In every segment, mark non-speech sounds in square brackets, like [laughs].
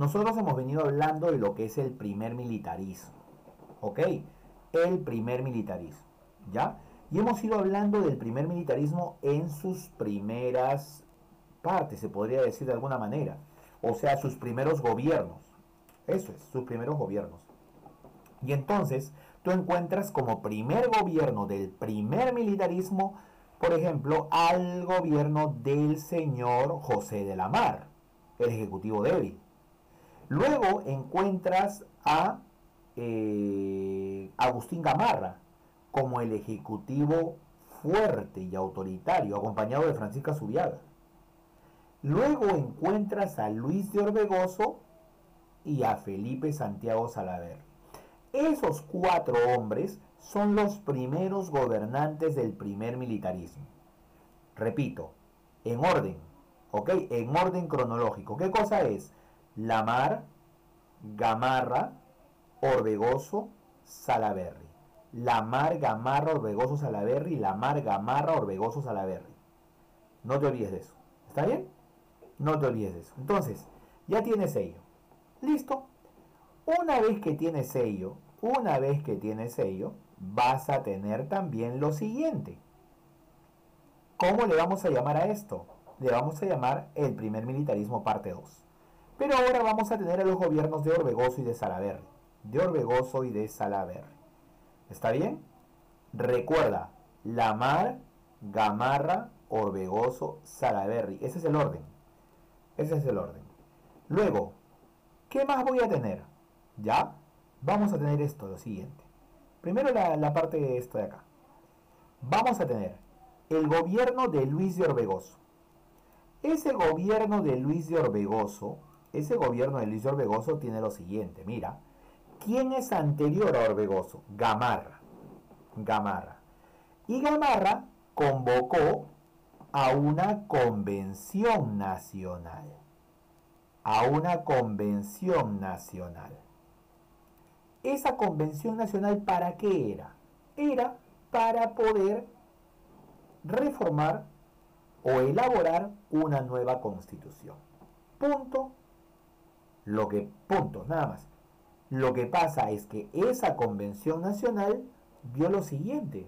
nosotros hemos venido hablando de lo que es el primer militarismo. ¿Ok? El primer militarismo. ¿Ya? Y hemos ido hablando del primer militarismo en sus primeras partes, se podría decir de alguna manera. O sea, sus primeros gobiernos. Eso es, sus primeros gobiernos. Y entonces tú encuentras como primer gobierno del primer militarismo, por ejemplo, al gobierno del señor José de la Mar, el ejecutivo débil. Luego encuentras a eh, Agustín Gamarra como el ejecutivo fuerte y autoritario, acompañado de Francisca Zubiaga. Luego encuentras a Luis de Orbegoso y a Felipe Santiago Salaver. Esos cuatro hombres son los primeros gobernantes del primer militarismo. Repito, en orden, ¿ok? En orden cronológico. ¿Qué cosa es? Lamar, Gamarra, Orbegoso, Salaverry. Lamar, Gamarra, Orbegoso, Salaverry, Lamar, Gamarra, Orbegoso, Salaverry. No te olvides de eso. ¿Está bien? No te olvides de eso. Entonces, ya tienes sello. Listo. Una vez que tienes sello, una vez que tienes sello, vas a tener también lo siguiente. ¿Cómo le vamos a llamar a esto? Le vamos a llamar el primer militarismo parte 2. Pero ahora vamos a tener a los gobiernos de Orbegoso y de Salaverry. De Orbegoso y de Salaverry. ¿Está bien? Recuerda, Lamar, Gamarra, Orbegoso, Salaverry. Ese es el orden. Ese es el orden. Luego, ¿qué más voy a tener? ¿Ya? Vamos a tener esto, lo siguiente. Primero la, la parte de esto de acá. Vamos a tener el gobierno de Luis de Orbegoso. Ese gobierno de Luis de Orbegoso, ese gobierno de Luis Orbegoso tiene lo siguiente, mira. ¿Quién es anterior a Orbegoso? Gamarra. Gamarra. Y Gamarra convocó a una convención nacional. A una convención nacional. ¿Esa convención nacional para qué era? Era para poder reformar o elaborar una nueva constitución. Punto. Lo que, punto, nada más. Lo que pasa es que esa convención nacional vio lo siguiente,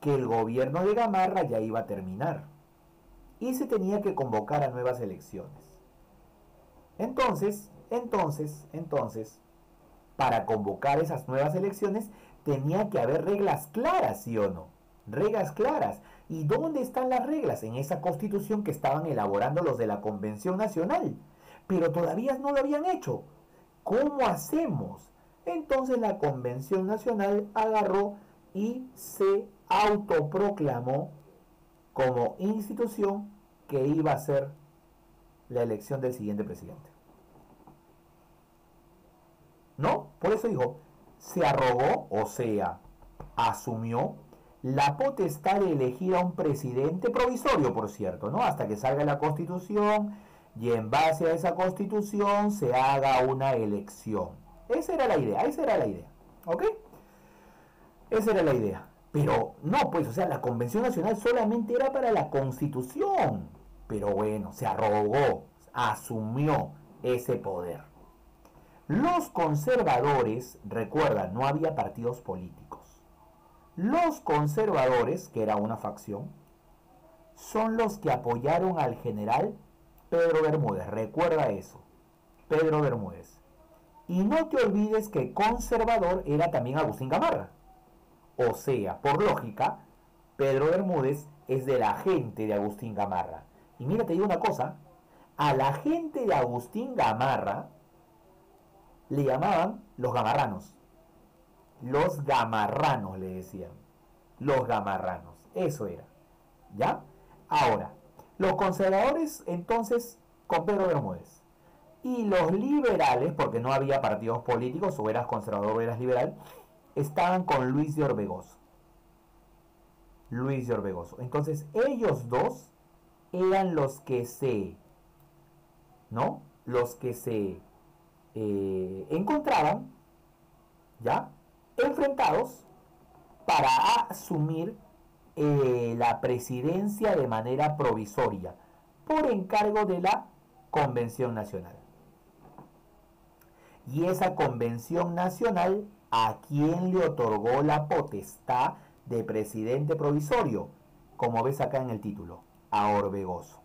que el gobierno de Gamarra ya iba a terminar y se tenía que convocar a nuevas elecciones. Entonces, entonces, entonces, para convocar esas nuevas elecciones tenía que haber reglas claras, ¿sí o no? Reglas claras. ¿Y dónde están las reglas? En esa constitución que estaban elaborando los de la Convención Nacional. Pero todavía no lo habían hecho. ¿Cómo hacemos? Entonces la Convención Nacional agarró y se autoproclamó como institución que iba a ser la elección del siguiente presidente. ¿No? Por eso dijo, se arrogó, o sea, asumió la potestad de elegir a un presidente provisorio, por cierto, ¿no? Hasta que salga la constitución y en base a esa constitución se haga una elección. Esa era la idea, esa era la idea. ¿Ok? Esa era la idea. Pero no, pues, o sea, la Convención Nacional solamente era para la Constitución. Pero bueno, se arrogó, asumió ese poder. Los conservadores, recuerda, no había partidos políticos. Los conservadores, que era una facción, son los que apoyaron al general Pedro Bermúdez. Recuerda eso. Pedro Bermúdez. Y no te olvides que conservador era también Agustín Gamarra. O sea, por lógica, Pedro Bermúdez es de la gente de Agustín Gamarra. Y mira, te digo una cosa, a la gente de Agustín Gamarra le llamaban los gamarranos. Los gamarranos le decían. Los gamarranos. Eso era. ¿Ya? Ahora, los conservadores entonces con Pedro Bermúdez. Y los liberales, porque no había partidos políticos, o eras conservador o eras liberal, estaban con Luis de Orbegoso. Luis de Orbegoso. Entonces ellos dos eran los que se, ¿no? Los que se eh, encontraban, ¿ya? Enfrentados para asumir eh, la presidencia de manera provisoria por encargo de la Convención Nacional. Y esa convención nacional, ¿a quién le otorgó la potestad de presidente provisorio? Como ves acá en el título, a Orbegoso.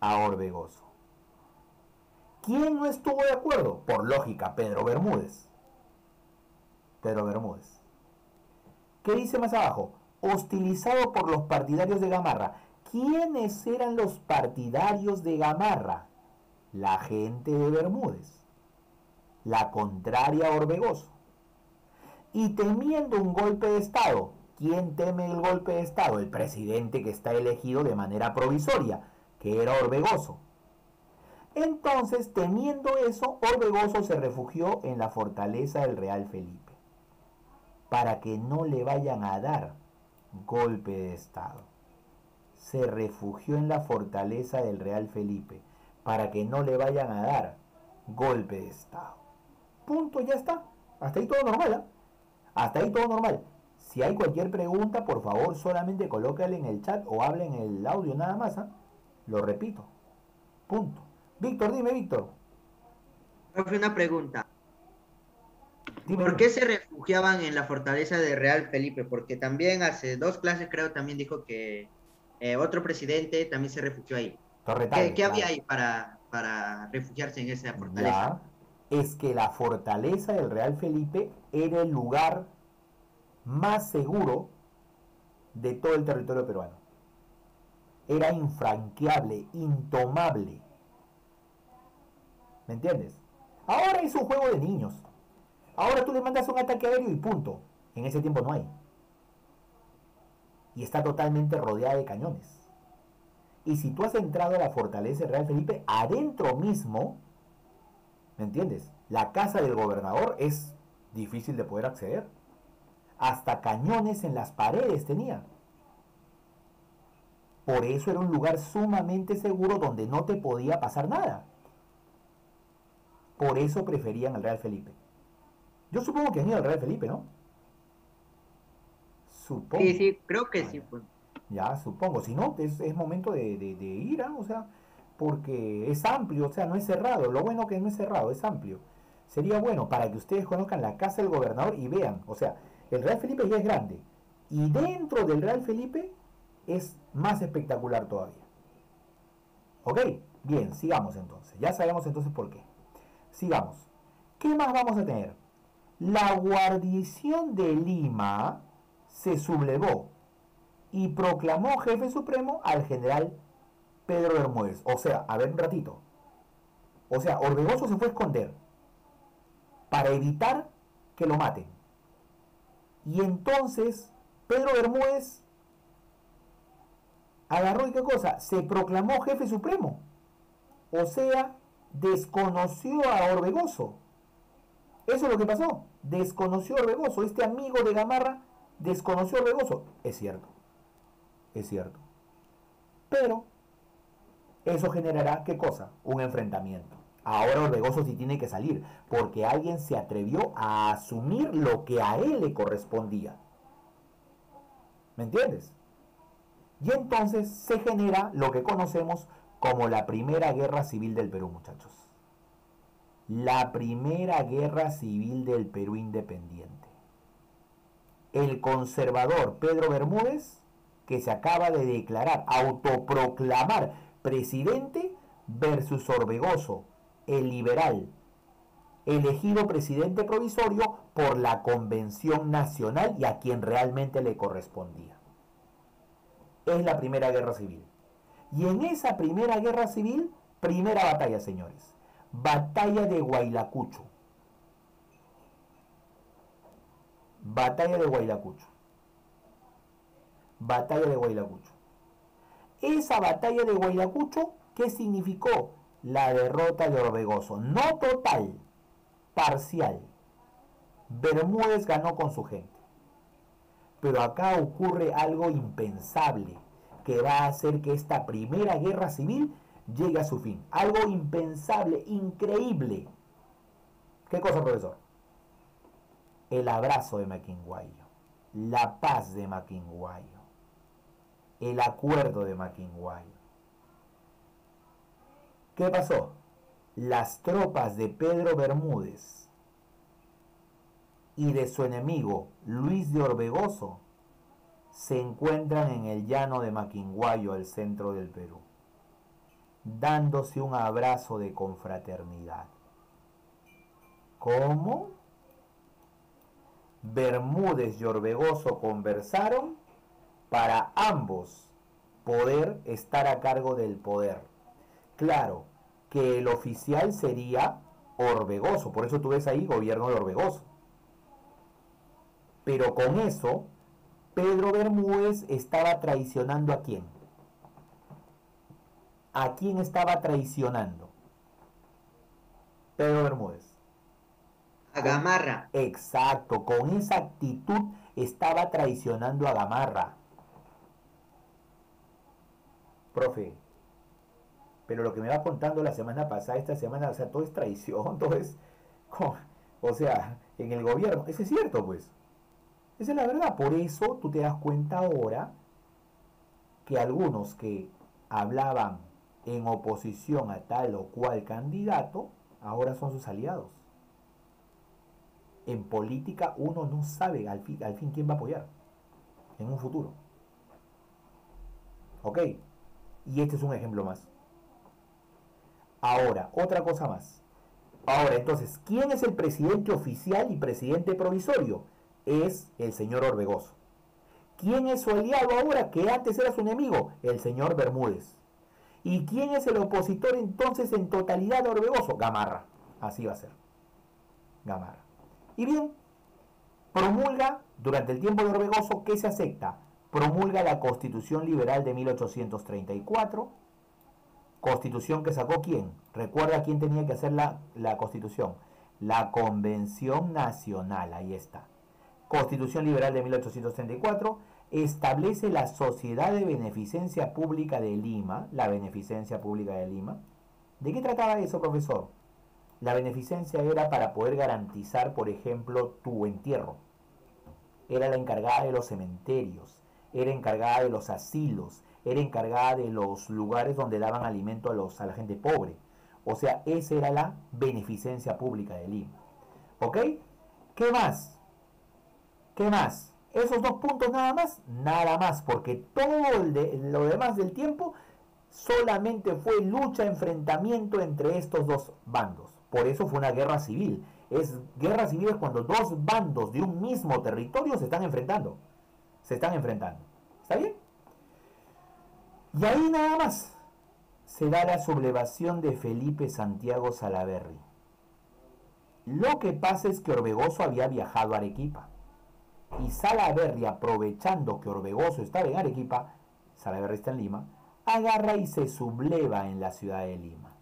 A Orbegoso. ¿Quién no estuvo de acuerdo? Por lógica, Pedro Bermúdez. Pedro Bermúdez. ¿Qué dice más abajo? Hostilizado por los partidarios de Gamarra. ¿Quiénes eran los partidarios de Gamarra? La gente de Bermúdez. La contraria a Orbegoso. Y temiendo un golpe de Estado. ¿Quién teme el golpe de Estado? El presidente que está elegido de manera provisoria, que era Orbegoso. Entonces, temiendo eso, Orbegoso se refugió en la fortaleza del Real Felipe, para que no le vayan a dar golpe de Estado. Se refugió en la fortaleza del Real Felipe, para que no le vayan a dar golpe de Estado. Punto, ya está. Hasta ahí todo normal. ¿eh? Hasta ahí todo normal. Si hay cualquier pregunta, por favor, solamente colócale en el chat o hable en el audio nada más. ¿eh? Lo repito. Punto. Víctor, dime, Víctor. Profe, una pregunta. ¿Por qué se refugiaban en la fortaleza de Real Felipe? Porque también hace dos clases creo también dijo que eh, otro presidente también se refugió ahí. ¿Qué, había ahí para, para, refugiarse en esa fortaleza? es que la fortaleza del Real Felipe era el lugar más seguro de todo el territorio peruano. Era infranqueable, intomable. ¿Me entiendes? Ahora es un juego de niños. Ahora tú le mandas un ataque aéreo y punto. En ese tiempo no hay. Y está totalmente rodeada de cañones. Y si tú has entrado a la fortaleza de Real Felipe, adentro mismo, ¿me entiendes? La casa del gobernador es difícil de poder acceder. Hasta cañones en las paredes tenía. Por eso era un lugar sumamente seguro donde no te podía pasar nada. Por eso preferían al Real Felipe. Yo supongo que han ido al Real Felipe, ¿no? Supongo. Sí, sí, creo que sí. Pues. Ya, supongo. Si no, es, momento de, ir, ¿ah? o sea, porque es amplio, o sea, no es cerrado. Lo bueno que no es cerrado, es amplio. Sería bueno para que ustedes conozcan la casa del gobernador y vean, o sea, el Real Felipe ya es grande. Y dentro del Real Felipe es más espectacular todavía. ¿Ok? Bien, sigamos entonces. Ya sabemos entonces por qué. Sigamos. ¿Qué más vamos a tener? La guarnición de Lima se sublevó y proclamó jefe supremo al general Pedro Bermúdez. O sea, a ver un ratito. O sea, Orbegoso se fue a esconder para evitar que lo maten. Y entonces Pedro Bermúdez agarró y qué cosa? Se proclamó jefe supremo. O sea, desconoció a Orbegoso. Eso es lo que pasó. Desconoció a Orbegoso. Este amigo de Gamarra desconoció a Orbegoso. Es cierto. Es cierto. Pero eso generará qué cosa? Un enfrentamiento. Ahora Orbegoso sí tiene que salir, porque alguien se atrevió a asumir lo que a él le correspondía. ¿Me entiendes? Y entonces se genera lo que conocemos como la primera guerra civil del Perú, muchachos. La primera guerra civil del Perú independiente. El conservador Pedro Bermúdez, que se acaba de declarar, autoproclamar presidente, versus Orbegoso, el liberal, elegido presidente provisorio por la Convención Nacional y a quien realmente le correspondía. Es la primera guerra civil. Y en esa primera guerra civil, primera batalla, señores, batalla de Guaylacucho. Batalla de Guaylacucho. Batalla de Guaylacucho. Esa batalla de Guaylacucho, ¿qué significó? La derrota de Orbegoso. No total, parcial. Bermúdez ganó con su gente. Pero acá ocurre algo impensable que va a hacer que esta primera guerra civil llegue a su fin. Algo impensable, increíble. ¿Qué cosa, profesor? El abrazo de Maquinguayo, la paz de Maquinguayo, el acuerdo de Maquinguayo. ¿Qué pasó? las tropas de Pedro Bermúdez y de su enemigo Luis de Orbegoso se encuentran en el llano de Maquinguayo, al centro del Perú, dándose un abrazo de confraternidad. ¿Cómo? Bermúdez y Orbegoso conversaron para ambos poder estar a cargo del poder. Claro, que el oficial sería Orbegoso, por eso tú ves ahí gobierno de Orbegoso. Pero con eso, Pedro Bermúdez estaba traicionando a quién? ¿A quién estaba traicionando? Pedro Bermúdez. A Gamarra. Exacto, con esa actitud estaba traicionando a Gamarra. Profe, pero lo que me va contando la semana pasada, esta semana, o sea, todo es traición, [laughs] todo es, o sea, en el gobierno, eso es cierto, pues. Esa es la verdad. Por eso tú te das cuenta ahora que algunos que hablaban en oposición a tal o cual candidato, ahora son sus aliados. En política uno no sabe al fin, al fin quién va a apoyar en un futuro. ¿Ok? Y este es un ejemplo más. Ahora, otra cosa más. Ahora, entonces, ¿quién es el presidente oficial y presidente provisorio? Es el señor Orbegoso. ¿Quién es su aliado ahora que antes era su enemigo? El señor Bermúdez. ¿Y quién es el opositor entonces en totalidad de Orbegoso? Gamarra. Así va a ser. Gamarra. Y bien, promulga durante el tiempo de Orbegoso, ¿qué se acepta? Promulga la Constitución Liberal de 1834 Constitución que sacó quién? Recuerda quién tenía que hacer la, la constitución. La Convención Nacional, ahí está. Constitución Liberal de 1834 establece la Sociedad de Beneficencia Pública de Lima, la Beneficencia Pública de Lima. ¿De qué trataba eso, profesor? La beneficencia era para poder garantizar, por ejemplo, tu entierro. Era la encargada de los cementerios, era encargada de los asilos, era encargada de los lugares donde daban alimento a, los, a la gente pobre. O sea, esa era la beneficencia pública de Lima. ¿Ok? ¿Qué más? ¿Qué más? Esos dos puntos nada más, nada más, porque todo lo demás del tiempo solamente fue lucha, enfrentamiento entre estos dos bandos. Por eso fue una guerra civil. Es guerra civil es cuando dos bandos de un mismo territorio se están enfrentando. Se están enfrentando. ¿Está bien? Y ahí nada más se da la sublevación de Felipe Santiago Salaverry. Lo que pasa es que Orbegoso había viajado a Arequipa. Y Salaverry, aprovechando que Orbegoso estaba en Arequipa, Salaverry está en Lima, agarra y se subleva en la ciudad de Lima.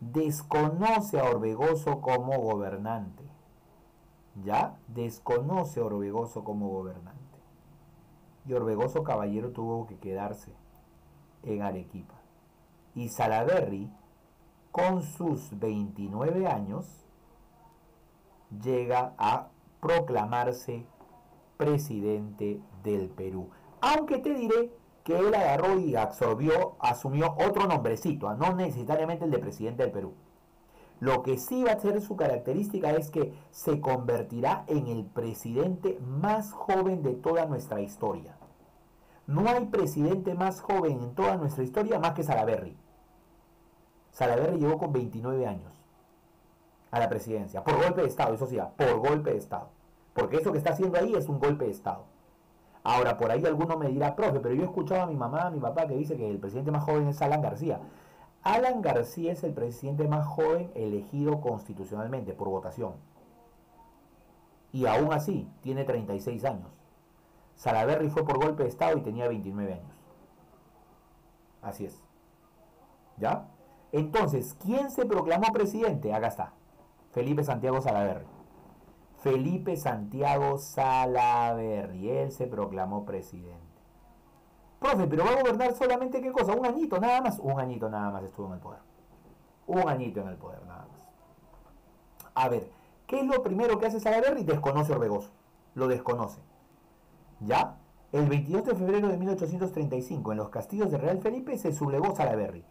Desconoce a Orbegoso como gobernante. ¿Ya? Desconoce a Orbegoso como gobernante. Y Orbegoso Caballero tuvo que quedarse en Arequipa. Y Salaberry, con sus 29 años, llega a proclamarse presidente del Perú. Aunque te diré que él agarró y absorbió, asumió otro nombrecito, no necesariamente el de presidente del Perú. Lo que sí va a ser su característica es que se convertirá en el presidente más joven de toda nuestra historia. No hay presidente más joven en toda nuestra historia más que Salaberry. Salaberry llegó con 29 años a la presidencia, por golpe de Estado, eso sí, por golpe de Estado. Porque eso que está haciendo ahí es un golpe de Estado. Ahora, por ahí alguno me dirá, profe, pero yo he escuchado a mi mamá, a mi papá, que dice que el presidente más joven es Alan García. Alan García es el presidente más joven elegido constitucionalmente por votación. Y aún así, tiene 36 años. Salaberry fue por golpe de Estado y tenía 29 años. Así es. ¿Ya? Entonces, ¿quién se proclamó presidente? Acá está. Felipe Santiago Salaverry. Felipe Santiago Salaverry. Él se proclamó presidente. Profe, pero va a gobernar solamente qué cosa? Un añito nada más. Un añito nada más estuvo en el poder. Un añito en el poder nada más. A ver, ¿qué es lo primero que hace Salaverry? Desconoce Orbegoso. Lo desconoce. ¿Ya? El 22 de febrero de 1835, en los castillos de Real Felipe, se sublevó Salaberry.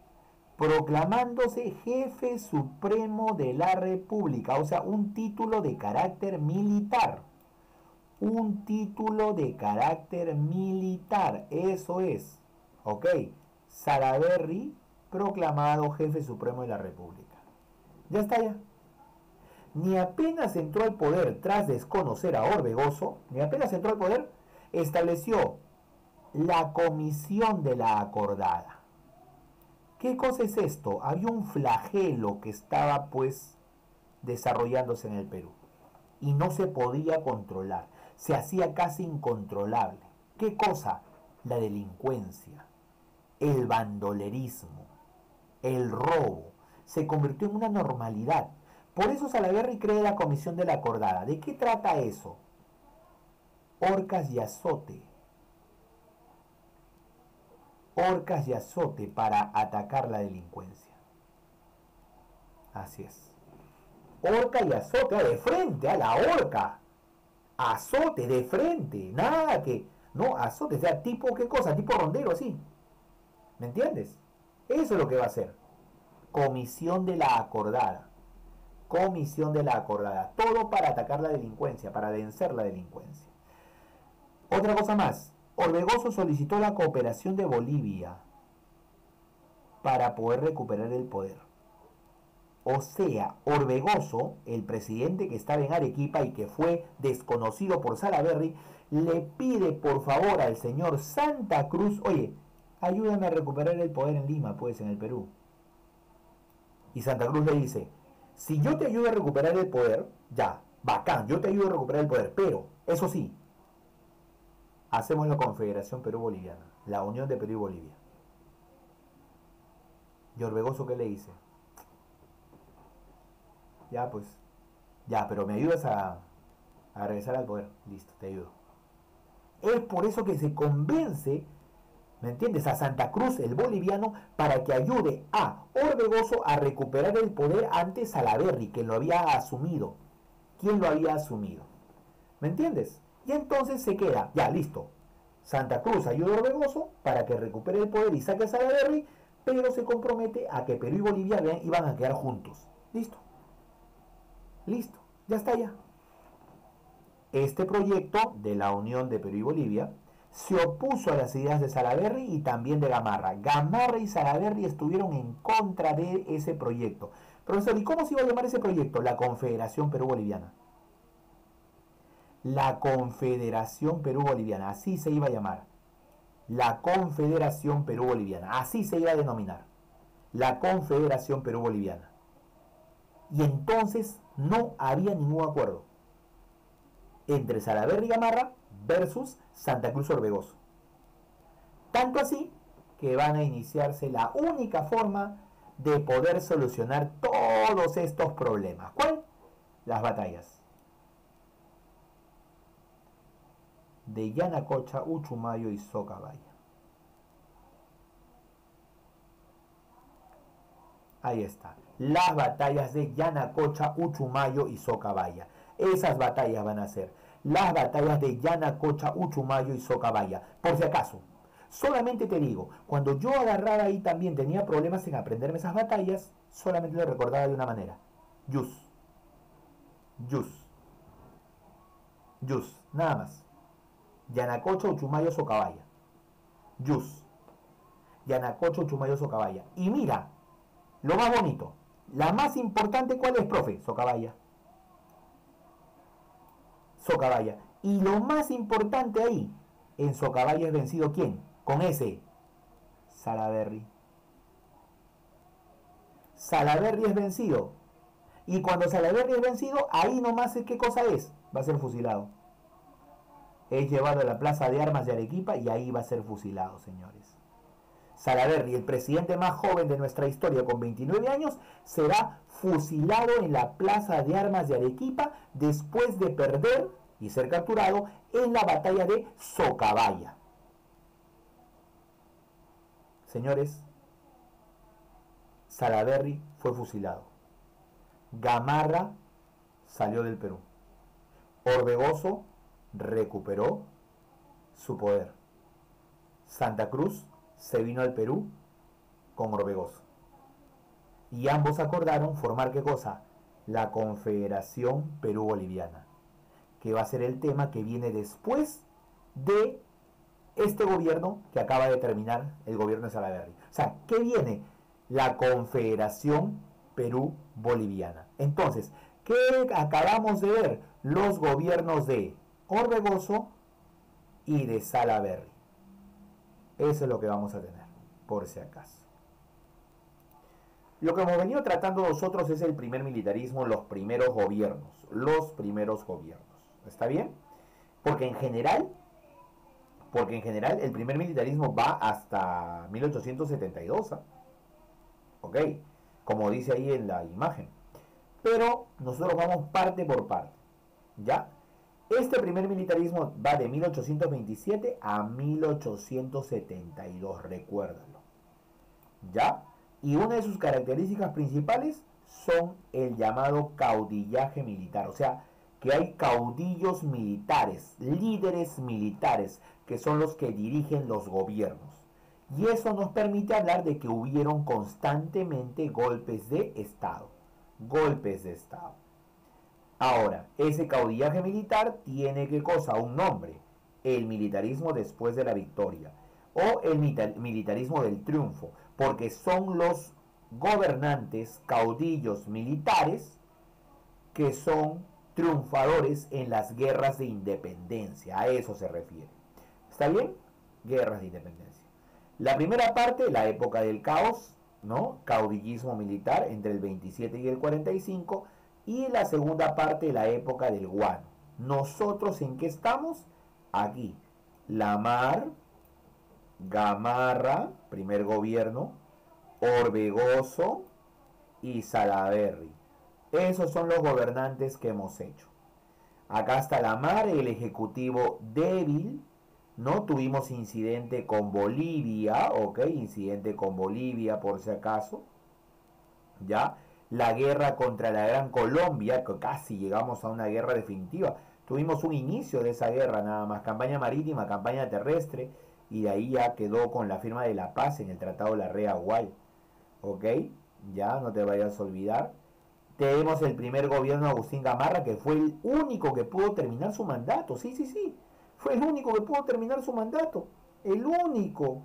Proclamándose jefe supremo de la República, o sea, un título de carácter militar. Un título de carácter militar, eso es. Ok, Salaberry proclamado jefe supremo de la República. Ya está ya. Ni apenas entró al poder tras desconocer a Orbegoso, ni apenas entró al poder, estableció la comisión de la acordada ¿Qué cosa es esto? Había un flagelo que estaba pues desarrollándose en el Perú y no se podía controlar, se hacía casi incontrolable. ¿Qué cosa? La delincuencia, el bandolerismo, el robo, se convirtió en una normalidad. Por eso Salaverry cree la Comisión de la Acordada. ¿De qué trata eso? Orcas y azote orcas y azote para atacar la delincuencia. Así es. Orca y azote, de frente, a la horca. Azote, de frente, nada que... No, azote, o sea, tipo, ¿qué cosa? Tipo rondero, así. ¿Me entiendes? Eso es lo que va a hacer. Comisión de la acordada. Comisión de la acordada. Todo para atacar la delincuencia, para vencer la delincuencia. Otra cosa más. Orbegoso solicitó la cooperación de Bolivia para poder recuperar el poder. O sea, Orbegoso, el presidente que estaba en Arequipa y que fue desconocido por Salaberry, le pide por favor al señor Santa Cruz, oye, ayúdame a recuperar el poder en Lima, pues, en el Perú. Y Santa Cruz le dice, si yo te ayudo a recuperar el poder, ya, bacán, yo te ayudo a recuperar el poder, pero, eso sí, hacemos la Confederación Perú-Boliviana, la Unión de Perú y Bolivia. ¿Y Orbegoso qué le dice? Ya, pues, ya, pero me ayudas a, regresar al poder. Listo, te ayudo. Es por eso que se convence, ¿me entiendes?, a Santa Cruz, el boliviano, para que ayude a Orbegoso a recuperar el poder antes a la Berry, que lo había asumido. ¿Quién lo había asumido? ¿Me entiendes? Y entonces se queda, ya, listo. Santa Cruz ayuda a Orbegoso para que recupere el poder y saque a Salaverry, pero se compromete a que Perú y Bolivia iban a quedar juntos. Listo. Listo. Ya está ya. Este proyecto de la unión de Perú y Bolivia se opuso a las ideas de Salaverry y también de Gamarra. Gamarra y Salaverry estuvieron en contra de ese proyecto. Profesor, ¿y cómo se iba a llamar ese proyecto? La Confederación Perú-Boliviana la Confederación Perú-Boliviana, así se iba a llamar. La Confederación Perú-Boliviana, así se iba a denominar. La Confederación Perú-Boliviana. Y entonces no había ningún acuerdo entre Salaverry y Gamarra versus Santa Cruz Orbegoso. Tanto así que van a iniciarse la única forma de poder solucionar todos estos problemas. ¿Cuál? Las batallas. De Yanacocha, Uchumayo y Socabaya. Ahí está. Las batallas de Yanacocha, Uchumayo y Socabaya. Esas batallas van a ser las batallas de Yanacocha, Uchumayo y Socabaya. Por si acaso, solamente te digo, cuando yo agarraba ahí también tenía problemas en aprenderme esas batallas, solamente lo recordaba de una manera. Yus. Yus. Yus. Nada más. Yanacocha, Uchumayo, Socabaya. Yus. Yanacocha, Uchumayo, Socabaya. Y mira, lo más bonito, la más importante, ¿cuál es, profe? Socabaya. Socabaya. Y lo más importante ahí, en Socabaya es vencido quién? Con ese. Salaberry. Salaberry es vencido. Y cuando Salaberry es vencido, ahí nomás es qué cosa es. Va a ser fusilado es llevado a la plaza de armas de Arequipa y ahí va a ser fusilado, señores. Salaverry, el presidente más joven de nuestra historia con 29 años, será fusilado en la plaza de armas de Arequipa después de perder y ser capturado en la batalla de Socabaya. Señores, Salaverry fue fusilado. Gamarra salió del Perú. Orbegoso recuperó su poder. Santa Cruz se vino al Perú con Orbegoso. Y ambos acordaron formar qué cosa? La Confederación Perú-Boliviana, que va a ser el tema que viene después de este gobierno que acaba de terminar el gobierno de Salaverry. O sea, ¿qué viene? La Confederación Perú-Boliviana. Entonces, ¿qué acabamos de ver? Los gobiernos de Orbegoso y de Salaverry. Eso es lo que vamos a tener, por si acaso. Lo que hemos venido tratando nosotros es el primer militarismo, los primeros gobiernos, los primeros gobiernos. ¿Está bien? Porque en general, porque en general el primer militarismo va hasta 1872. ¿ah? ¿Ok? Como dice ahí en la imagen. Pero nosotros vamos parte por parte. ¿Ya? Este primer militarismo va de 1827 a 1872, recuérdalo. ¿Ya? Y una de sus características principales son el llamado caudillaje militar, o sea, que hay caudillos militares, líderes militares, que son los que dirigen los gobiernos. Y eso nos permite hablar de que hubieron constantemente golpes de Estado. Golpes de Estado. Ahora, ese caudillaje militar tiene qué cosa? Un nombre. El militarismo después de la victoria. O el militarismo del triunfo porque son los gobernantes, caudillos militares, que son triunfadores en las guerras de independencia. A eso se refiere. ¿Está bien? Guerras de independencia. La primera parte, la época del caos, ¿no? Caudillismo militar entre el 27 y el 45. Y la segunda parte, la época del guano. Nosotros en qué estamos? Aquí. La mar, Gamarra, primer gobierno, Orbegoso y Salaverry. Esos son los gobernantes que hemos hecho. Acá está la mar, el ejecutivo débil. No tuvimos incidente con Bolivia, ok, incidente con Bolivia por si acaso. Ya, la guerra contra la Gran Colombia, que casi llegamos a una guerra definitiva. Tuvimos un inicio de esa guerra nada más, campaña marítima, campaña terrestre y de ahí ya quedó con la firma de la paz en el Tratado de la Rea Guay. ¿Ok? Ya, no te vayas a olvidar. Tenemos el primer gobierno de Agustín Gamarra, que fue el único que pudo terminar su mandato. Sí, sí, sí. Fue el único que pudo terminar su mandato. El único.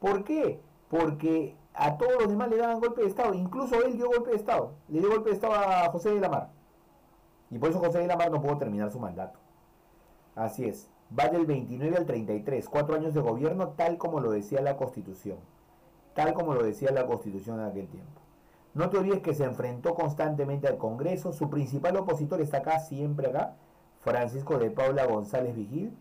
¿Por qué? Porque a todos los demás le daban golpe de Estado. Incluso él dio golpe de Estado. Le dio golpe de Estado a José de la Mar. Y por eso José de la Mar no pudo terminar su mandato. Así es va del 29 al 33, cuatro años de gobierno tal como lo decía la Constitución, tal como lo decía la Constitución en aquel tiempo. No te olvides que se enfrentó constantemente al Congreso, su principal opositor está acá, siempre acá, Francisco de Paula González Vigil,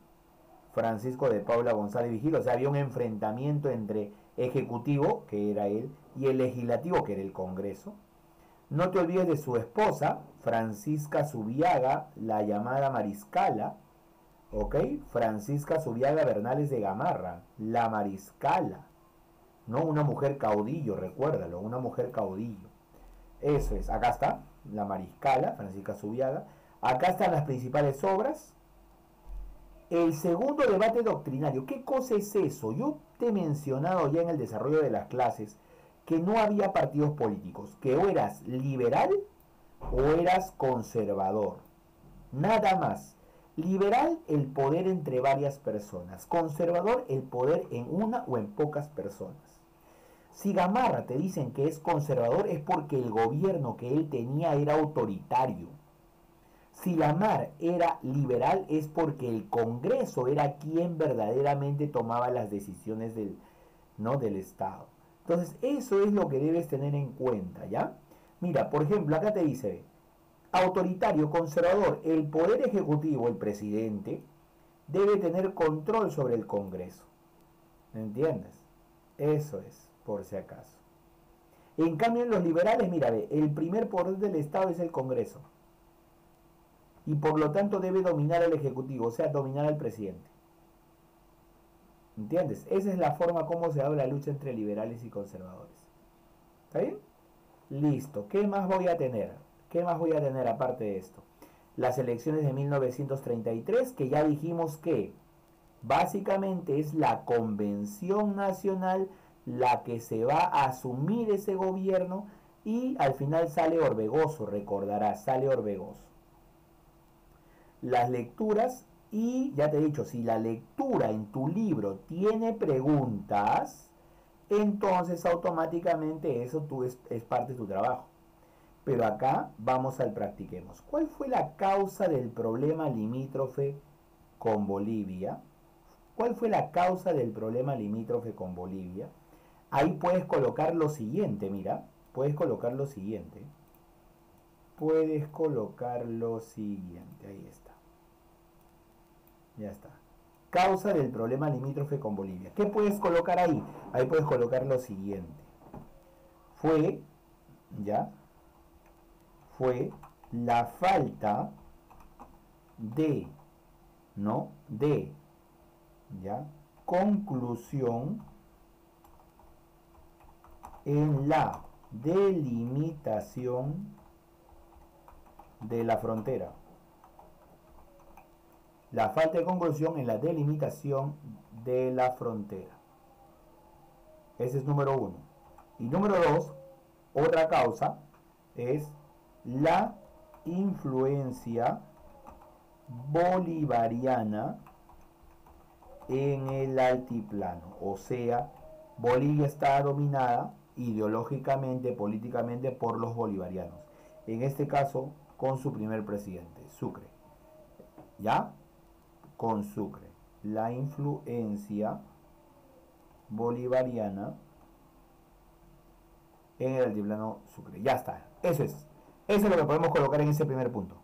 Francisco de Paula González Vigil, o sea, había un enfrentamiento entre ejecutivo, que era él, y el legislativo, que era el Congreso. No te olvides de su esposa, Francisca Subiaga, la llamada Mariscala, ¿ok? Francisca Zuriaga Bernales de Gamarra, la mariscala, ¿no? Una mujer caudillo, recuérdalo, una mujer caudillo. Eso es, acá está, la mariscala, Francisca Zubiaga. Acá están las principales obras. El segundo debate doctrinario, ¿qué cosa es eso? Yo te he mencionado ya en el desarrollo de las clases que no había partidos políticos, que o eras liberal o eras conservador. Nada más. Liberal, el poder entre varias personas. Conservador, el poder en una o en pocas personas. Si Gamarra te dicen que es conservador es porque el gobierno que él tenía era autoritario. Si Lamar era liberal es porque el Congreso era quien verdaderamente tomaba las decisiones del, ¿no? del Estado. Entonces, eso es lo que debes tener en cuenta, ¿ya? Mira, por ejemplo, acá te dice, autoritario, conservador, el poder ejecutivo, el presidente, debe tener control sobre el Congreso. ¿Me entiendes? Eso es, por si acaso. En cambio, en los liberales, mira, el primer poder del Estado es el Congreso. Y por lo tanto debe dominar al Ejecutivo, o sea, dominar al presidente. ¿Entiendes? Esa es la forma como se habla la lucha entre liberales y conservadores. ¿Está bien? Listo. ¿Qué más voy a tener? ¿Qué más voy a tener aparte de esto? Las elecciones de 1933, que ya dijimos que básicamente es la convención nacional la que se va a asumir ese gobierno Y al final sale Orbegoso, recordarás, sale Orbegoso. Las lecturas y ya te he dicho, si la lectura en tu libro tiene preguntas, entonces automáticamente eso tú es, es parte de tu trabajo. Pero acá vamos al practiquemos. ¿Cuál fue la causa del problema limítrofe con Bolivia? ¿Cuál fue la causa del problema limítrofe con Bolivia? Ahí puedes colocar lo siguiente, mira, puedes colocar lo siguiente. Puedes colocar lo siguiente, ahí está. Ya está. Causa del problema limítrofe con Bolivia. ¿Qué puedes colocar ahí? Ahí puedes colocar lo siguiente. Fue, ¿ya? Fue la falta de, ¿no? De, ¿ya? Conclusión en la delimitación de la frontera la falta de conclusión en la delimitación de la frontera. Ese es número uno. Y número dos, otra causa es la influencia bolivariana en el altiplano. O sea, Bolivia está dominada ideológicamente, políticamente por los bolivarianos. En este caso, con su primer presidente, Sucre. ¿Ya? Con Sucre. La influencia bolivariana en el altiplano Sucre. Ya está. Eso es. Eso es lo que podemos colocar en ese primer punto.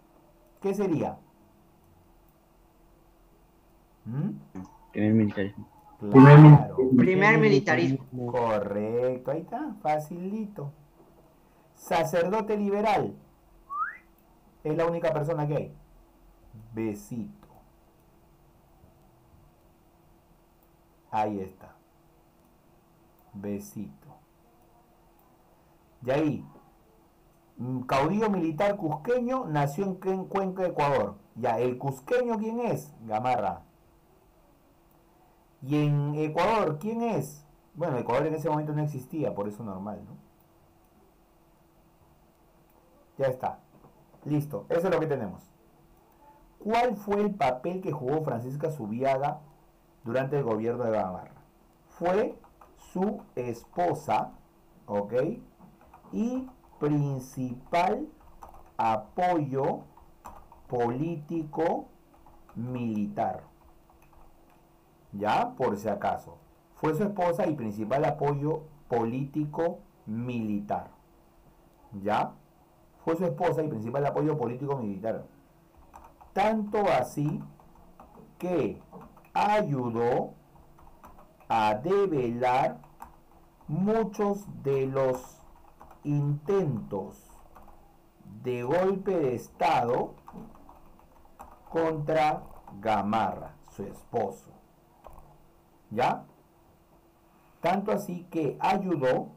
¿Qué sería? ¿Mm? Primer militarismo. Claro. Primer militarismo. Correcto, ahí está, facilito. Sacerdote liberal. Es la única persona que hay. Besito. Ahí está. Besito. Y ahí, mm, caudillo militar cusqueño nació en Cuenca, Ecuador. Ya, ¿el cusqueño quién es? Gamarra. ¿Y en Ecuador quién es? Bueno, Ecuador en ese momento no existía, por eso normal, ¿no? Ya está. Listo, eso es lo que tenemos. ¿Cuál fue el papel que jugó Francisca Subiaga durante el gobierno de Gamarra. Fue su esposa, ¿ok? Y principal apoyo político militar. ¿Ya? Por si acaso. Fue su esposa y principal apoyo político militar. ¿Ya? Fue su esposa y principal apoyo político militar. Tanto así que ayudó a develar muchos de los intentos de golpe de Estado contra Gamarra, su esposo. ¿Ya? Tanto así que ayudó,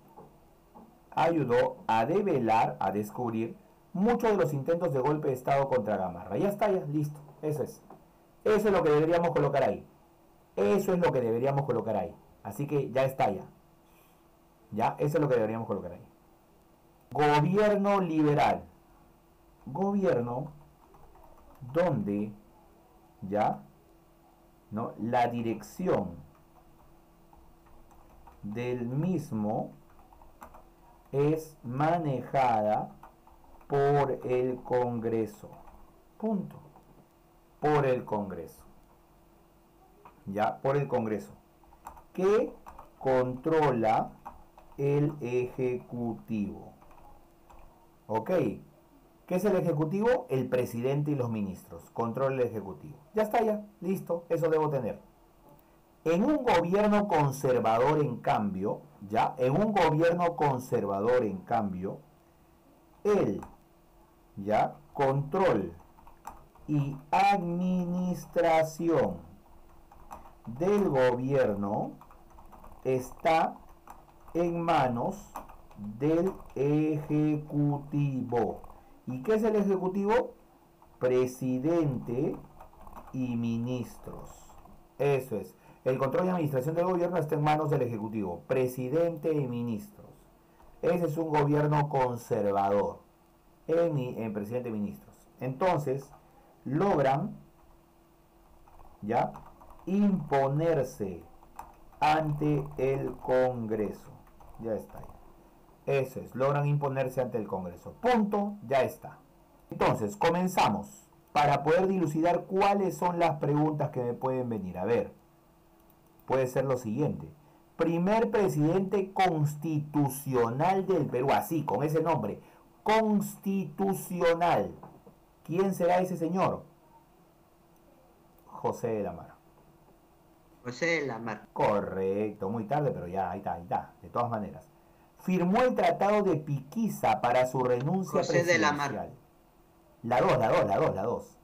ayudó a develar, a descubrir muchos de los intentos de golpe de Estado contra Gamarra. Ya está, ya, listo. Eso es. Eso es lo que deberíamos colocar ahí. Eso es lo que deberíamos colocar ahí. Así que ya está ya. Ya, eso es lo que deberíamos colocar ahí. Gobierno liberal. Gobierno donde ya ¿no? la dirección del mismo es manejada por el Congreso. Punto por el Congreso. Ya, por el Congreso. Que controla el Ejecutivo. ¿Ok? ¿Qué es el Ejecutivo? El presidente y los ministros. Controla el Ejecutivo. Ya está, ya. Listo. Eso debo tener. En un gobierno conservador, en cambio, ya, en un gobierno conservador, en cambio, el, ya, control y administración del gobierno está en manos del Ejecutivo. ¿Y qué es el Ejecutivo? Presidente y ministros. Eso es. El control y administración del gobierno está en manos del Ejecutivo, presidente y ministros. Ese es un gobierno conservador en, en presidente de ministros. Entonces, logran ya imponerse ante el Congreso. Ya está. Eso es, logran imponerse ante el Congreso. Punto, ya está. Entonces, comenzamos para poder dilucidar cuáles son las preguntas que me pueden venir. A ver, puede ser lo siguiente. Primer presidente constitucional del Perú, así, con ese nombre, constitucional. ¿Quién será ese señor? José de la Mar. José de la Mar. Correcto, muy tarde, pero ya, ahí está, ahí está, de todas maneras. Firmó el tratado de Piquiza para su renuncia José de la Mar. La 2, la 2, la 2, la 2.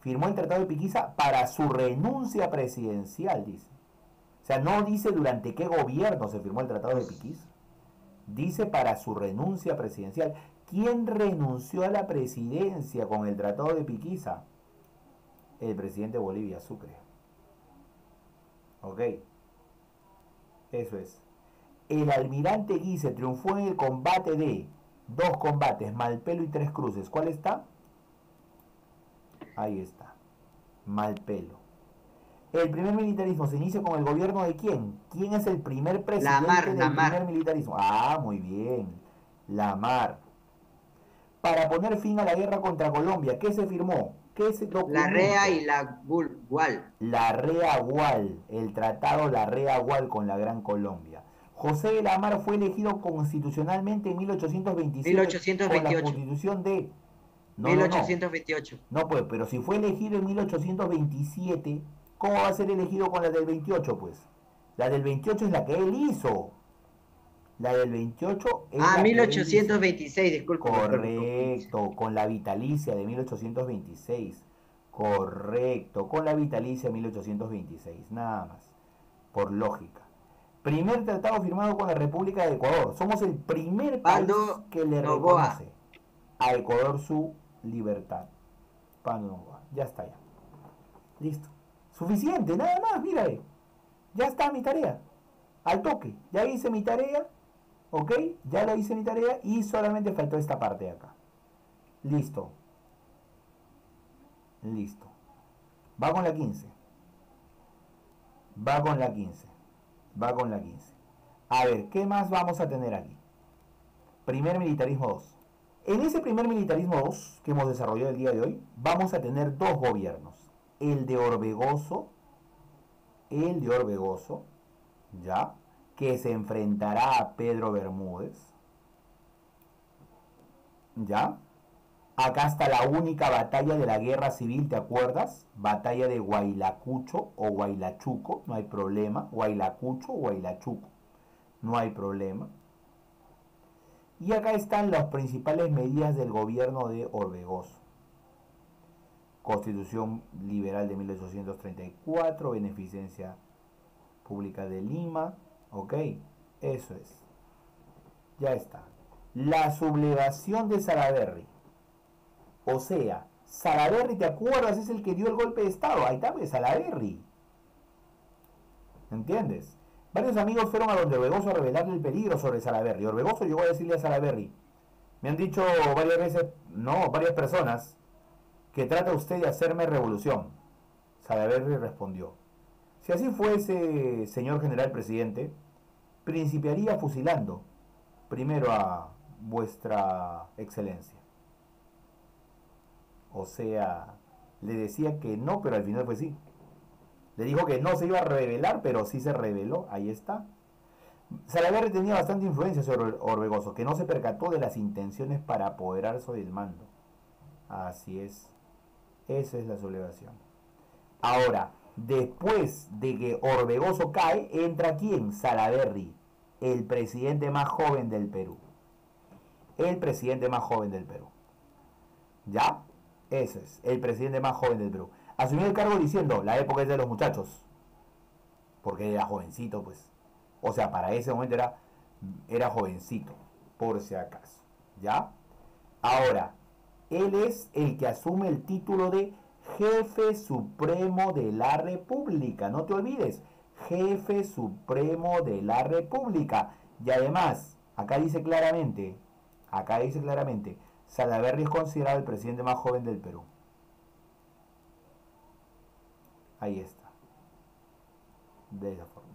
Firmó el tratado de Piquiza para su renuncia presidencial, dice. O sea, no dice durante qué gobierno se firmó el tratado de Piquiza. Dice para su renuncia presidencial. ¿Quién renunció a la presidencia con el tratado de Piquiza? El presidente de Bolivia, Sucre. ¿Ok? Eso es. El almirante Guise triunfó en el combate de dos combates, Malpelo y Tres Cruces. ¿Cuál está? Ahí está. Malpelo. El primer militarismo se inicia con el gobierno de quién? ¿Quién es el primer presidente del primer militarismo? Ah, muy bien. La Mar. Para poner fin a la guerra contra Colombia, ¿qué se firmó? ¿Qué se La REA y la GUAL. La REA GUAL, el tratado La REA GUAL con la Gran Colombia. José de la Mar fue elegido constitucionalmente en 1827 1828. con la constitución de 1828. No, pues, pero si fue elegido en 1827, ¿cómo va a ser elegido con la del 28, pues? La del 28 es la que él hizo. La del 28 es Ah, 1826, disculpe. Correcto, con la vitalicia de 1826. Correcto, con la vitalicia de 1826, nada más. Por lógica. Primer tratado firmado con la República de Ecuador. Somos el primer país que le reconoce a Ecuador su libertad. Ya está ya. Listo. Suficiente, nada más, mira. Ya está mi tarea. Al toque. Ya hice mi tarea. ¿Ok? Ya lo hice mi tarea y solamente faltó esta parte de acá. Listo. Listo. Va con la 15. Va con la 15. Va con la 15. A ver, ¿qué más vamos a tener aquí? Primer militarismo 2. En ese primer militarismo 2 que hemos desarrollado el día de hoy, vamos a tener dos gobiernos. El de Orbegoso, el de Orbegoso, ¿ya? Que se enfrentará a Pedro Bermúdez, ¿ya? Acá está la única batalla de la guerra civil, ¿te acuerdas? Batalla de Guaylacucho o Guaylachuco, no hay problema. Guaylacucho o Guaylachuco, no hay problema. Y acá están las principales medidas del gobierno de Orbegoso. Constitución Liberal de 1834, Beneficencia Pública de Lima, ok, eso es. Ya está. La sublevación de Salaberry. O sea, Salaberry, ¿te acuerdas? Es el que dio el golpe de Estado. Ahí está, pues, Salaberry. ¿Entiendes? Varios amigos fueron a donde Orbegoso a revelarle el peligro sobre Salaberry. Orbegoso llegó a decirle a Salaberry, me han dicho varias veces, no, varias personas, que trata usted de hacerme revolución. Salaberry respondió, si así fuese, señor general presidente, principiaría fusilando primero a vuestra excelencia. O sea, le decía que no, pero al final fue sí. Le dijo que no se iba a revelar, pero sí se reveló. Ahí está. Salaverry tenía bastante influencia sobre Orbegoso, que no se percató de las intenciones para apoderarse del mando. Así es. Esa es la sublevación. Ahora, después de que Orbegoso cae, entra quién? Salaverry, el presidente más joven del Perú. El presidente más joven del Perú. ¿Ya? Ese es, el presidente más joven del Perú asumió el cargo diciendo, la época es de los muchachos, porque era jovencito, pues. O sea, para ese momento era, era jovencito, por si acaso. ¿Ya? Ahora, él es el que asume el título de jefe supremo de la República. No te olvides, jefe supremo de la República. Y además, Acá dice claramente, acá dice claramente, Salaverry es considerado el presidente más joven del Perú. Ahí está. De esa forma.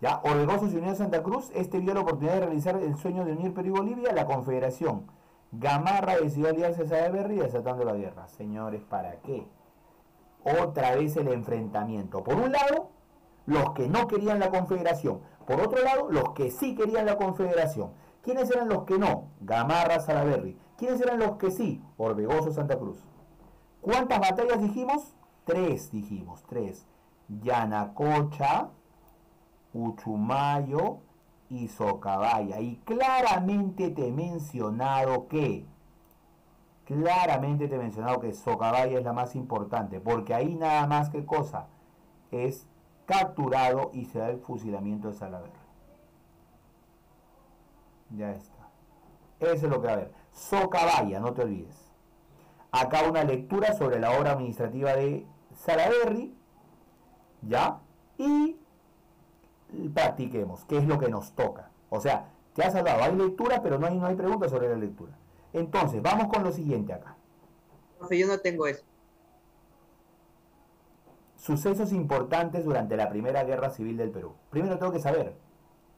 Ya, Orbegoso se unió a Santa Cruz. Este vio la oportunidad de realizar el sueño de unir Perú y Bolivia a la Confederación. Gamarra decidió aliarse a Salaverry desatando la guerra. Señores, ¿para qué? Otra vez el enfrentamiento. Por un lado, los que no querían la Confederación. Por otro lado, los que sí querían la Confederación. ¿Quiénes eran los que no? Gamarra, Salaverry. ¿Quiénes eran los que sí? Orbegoso, Santa Cruz. ¿Cuántas batallas dijimos? Tres dijimos, tres. Yanacocha, Uchumayo y Socabaya. Y claramente te he mencionado que, claramente te he mencionado que Socabaya es la más importante, porque ahí nada más que cosa es capturado y se da el fusilamiento de Salaverry. Ya está. Eso es lo que va a ver. Socabaya, no te olvides. Acá una lectura sobre la obra administrativa de Salaverry, ¿ya? Y practiquemos, qué es lo que nos toca. O sea, te has hablado, hay lectura, pero no hay, no hay preguntas sobre la lectura. Entonces, vamos con lo siguiente acá. Profe, yo no tengo eso. Sucesos importantes durante la Primera Guerra Civil del Perú. Primero tengo que saber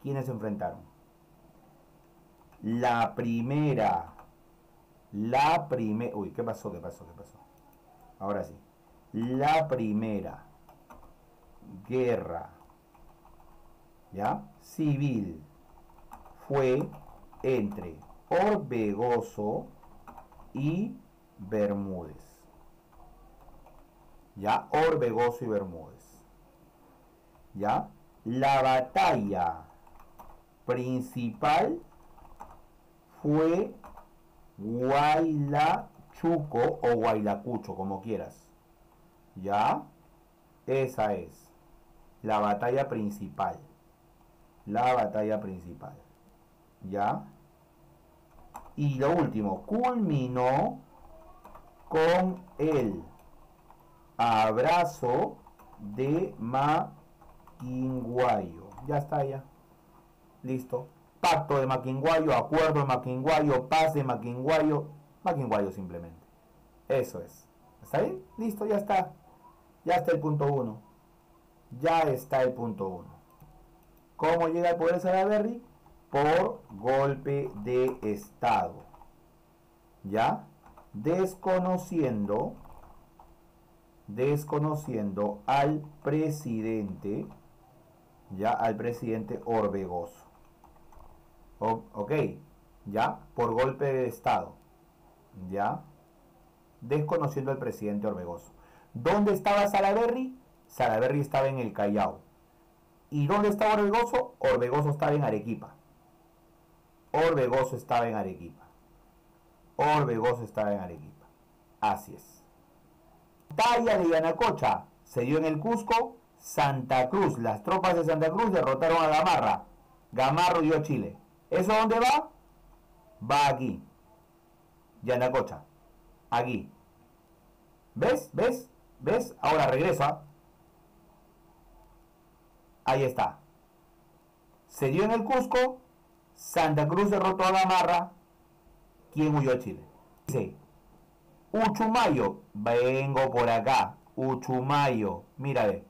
quiénes se enfrentaron. La primera, la primera, uy, ¿qué pasó? ¿Qué pasó? ¿Qué pasó? Ahora sí. La primera guerra ¿ya? civil fue entre Orbegoso y Bermúdez. ¿Ya? Orbegoso y Bermúdez. ¿Ya? La batalla principal fue Guaylachuco o Guaylacucho, como quieras. ¿Ya? Esa es la batalla principal la batalla principal. ¿Ya? Y lo último, culminó con el abrazo de Maquinguayo. Ya está, ya. Listo. Pacto de Maquinguayo, acuerdo de Maquinguayo, paz de Maquinguayo. Maquinguayo simplemente. Eso es. ¿Está bien? Listo, ya está. Ya está el punto 1. Ya está el punto 1. ¿Cómo llega al poder Salaverry? Por golpe de Estado. ¿Ya? Desconociendo, desconociendo al presidente, ya al presidente Orbegoso. ok, ya, por golpe de Estado. ¿Ya? Desconociendo al presidente Orbegoso. ¿Dónde estaba Salaverry? Salaverry estaba en el Callao. ¿Y dónde estaba Orbegoso? Orbegoso estaba en Arequipa. Orbegoso estaba en Arequipa. Orbegoso estaba en Arequipa. Así es. Talla de Yanacocha se dio en el Cusco. Santa Cruz, las tropas de Santa Cruz derrotaron a Gamarra. Gamarro dio Chile. ¿Eso dónde va? Va aquí. Yanacocha. Aquí. ¿Ves? ¿Ves? ¿Ves? Ahora regresa. Ahí está. Se dio en el Cusco, Santa Cruz derrotó a Gamarra, ¿quién huyó a Chile? Dice, Uchumayo, vengo por acá, Uchumayo, mírale,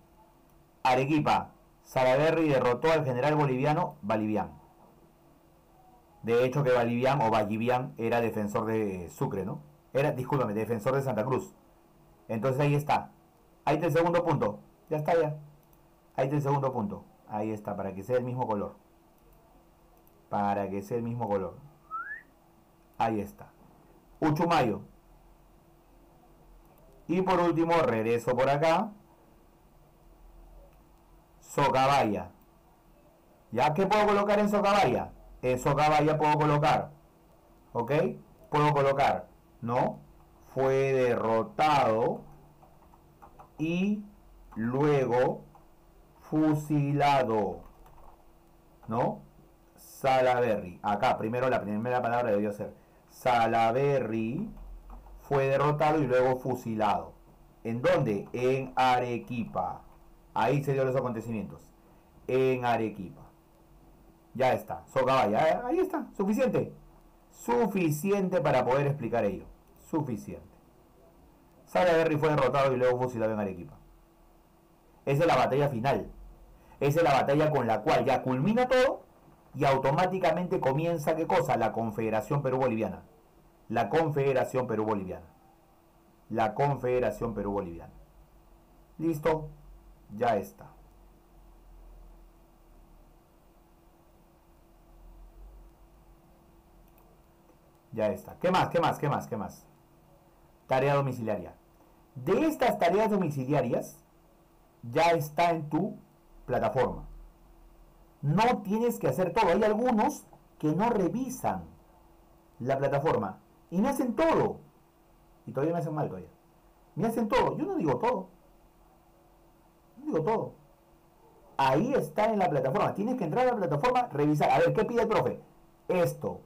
Arequipa, Salaverry derrotó al general boliviano Balivián. De hecho que Balivián o Vallivian era defensor de Sucre, ¿no? Era, discúlpame, defensor de Santa Cruz. Entonces ahí está. Ahí está el segundo punto. Ya está ya. Ahí está el segundo punto. Ahí está, para que sea el mismo color. Para que sea el mismo color. Ahí está. Uchumayo. Y por último, regreso por acá. Socabaya. ¿Ya qué puedo colocar en Socabaya? En Socabaya puedo colocar. ¿Ok? Puedo colocar. ¿No? Fue derrotado. Y luego fusilado. ¿No? Salaberry. Acá, primero la primera palabra debió ser. Salaberry fue derrotado y luego fusilado. ¿En dónde? En Arequipa. Ahí se dio los acontecimientos. En Arequipa. Ya está. Socavalla. Ahí está. Suficiente. Suficiente para poder explicar ello. Suficiente. Berry fue derrotado y luego fusilado en Arequipa. Esa es la batalla final. Es la batalla con la cual ya culmina todo y automáticamente comienza qué cosa? La Confederación Perú-Boliviana. La Confederación Perú-Boliviana. La Confederación Perú-Boliviana. Listo, ya está. Ya está. ¿Qué más? ¿Qué más? ¿Qué más? ¿Qué más? Tarea domiciliaria. De estas tareas domiciliarias ya está en tu plataforma. No tienes que hacer todo. Hay algunos que no revisan la plataforma y me hacen todo. Y todavía me hacen mal todavía. Me hacen todo. Yo no digo todo. No digo todo. Ahí está en la plataforma. Tienes que entrar a la plataforma, revisar. A ver, ¿qué pide el profe? Esto.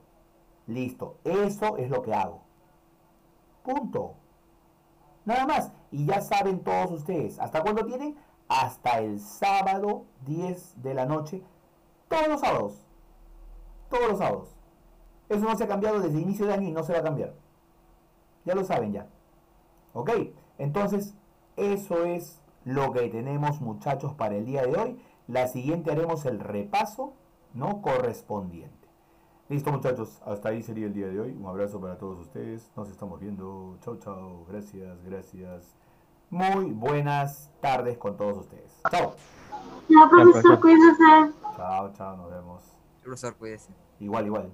Listo. Eso es lo que hago. Punto. Nada más. Y ya saben todos ustedes. ¿Hasta cuándo tienen? Hasta el sábado 10 de la noche. Todos los sábados. Todos los sábados. Eso no se ha cambiado desde el inicio de año y no se va a cambiar. Ya lo saben ya. ¿Ok? Entonces, eso es lo que tenemos muchachos para el día de hoy. La siguiente haremos el repaso no correspondiente. Listo muchachos, hasta ahí sería el día de hoy. Un abrazo para todos ustedes. Nos estamos viendo. Chao, chao. Gracias, gracias. Muy buenas tardes con todos ustedes. Chao. Chao, profesor, cuídese. Chao, chao, nos vemos. Profesor, cuídese. Igual, igual.